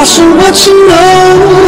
lost what you know.